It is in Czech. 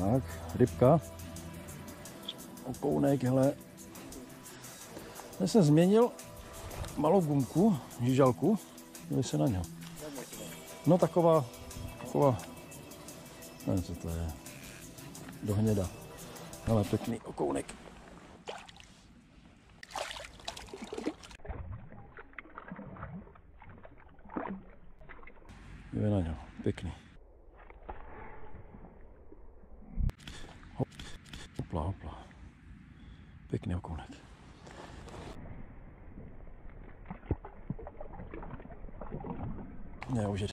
Tak, rybka. Okounek, hele. Dnes jsem změnil malou gumku, žížalku, dívej se na něho. No taková, taková, nevím, co to je, do hněda. Ale pěkný okounek. Dívej na něho, pěkný. Hopla, hopla. Pěkný okounek. Ne, už je